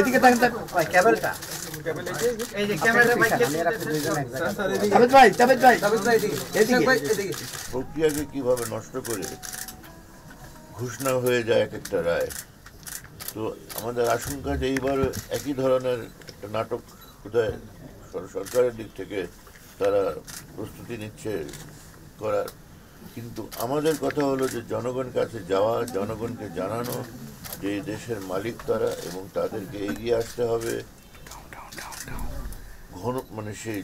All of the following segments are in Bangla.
এদিকে থাকেন ভাই ক্যাবেলটা। এই যে ক্যামেরাটা ভাই জাভেদ ভাই জাভেদ ভাই এদিকে। প্রক্রিয়াকে কীভাবে নষ্ট করে ঘোষণা হয়ে যায় এক একটা রায়? তো আমাদের আশঙ্কা যে এইবার একই ধরনের একটা নাটক বোধহয় সরকারের দিক থেকে তারা প্রস্তুতি নিচ্ছে করার। কিন্তু আমাদের কথা হলো যে জনগণ কাছে যাওয়া জনগণকে জানানো যে দেশের মালিক তারা এবং তাদেরকে এগিয়ে আসতে হবে। ঘন মানে সেই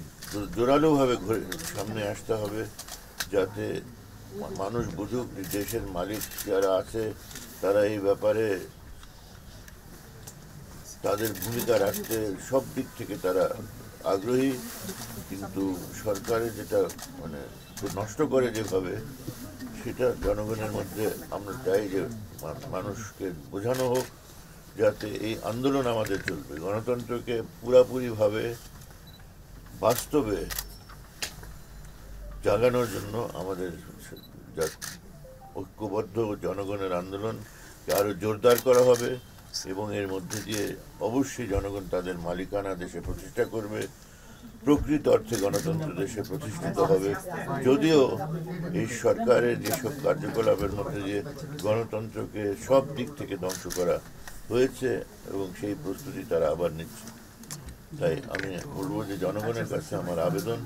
জোরালোভাবে ঘুরে, সামনে আসতে হবে যাতে মানুষ বুঝুক যে দেশের মালিক যারা আছে, তারা এই ব্যাপারে তাদের ভূমিকা রাখতে সব দিক থেকে তারা আগ্রহী। কিন্তু সরকারের যেটা মানে নষ্ট করে যেভাবে সেটা জনগণের মধ্যে আমরা চাই যে মানুষকে বোঝানো হোক যাতে এই আন্দোলন আমাদের চলবে। গণতন্ত্রকে পুরাপুরিভাবে বাস্তবে জাগানোর জন্য আমাদের ঐক্যবদ্ধ জনগণের আন্দোলনকে আরও জোরদার করা হবে এবং এর মধ্যে দিয়ে অবশ্যই জনগণ তাদের মালিকানা দেশে প্রতিষ্ঠা করবে। প্রকৃত অর্থে গণতন্ত্র দেশে প্রতিষ্ঠিত হবে। যদিও এই সরকারের যেসব কার্যকলাপের মধ্যে দিয়ে গণতন্ত্রকে সব দিক থেকে ধ্বংস করা হয়েছে এবং সেই প্রস্তুতি তারা আবার নিচ্ছে। তাই আমি বলব যে জনগণের কাছে আমার আবেদন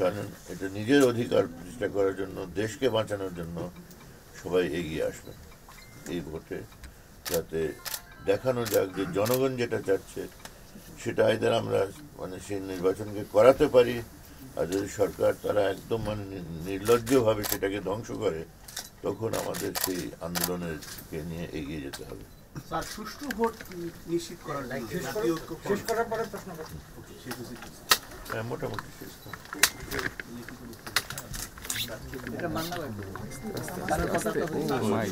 জানেন এটা নিজের অধিকার প্রতিষ্ঠা করার জন্য, দেশকে বাঁচানোর জন্য সবাই এগিয়ে আসবেন। এই ভোটে যাতে দেখানো যাক যে জনগণ যেটা চাচ্ছে সেটা আইদার আমরা মানে সেই নির্বাচনকে করাতে পারি। আর যদি সরকার তারা একদম মানে নির্লজ্জভাবে সেটাকে ধ্বংস করে তখন আমাদের সেই আন্দোলনের কে নিয়ে এগিয়ে যেতে হবে। স্যার সুষ্ঠু ভোট নিশ্চিত করার দায়িত্ব জাতীয় ঐক্য শেষ করার পরে প্রশ্ন হ্যাঁ মোটামুটি শেষ এটা মান্না ভাই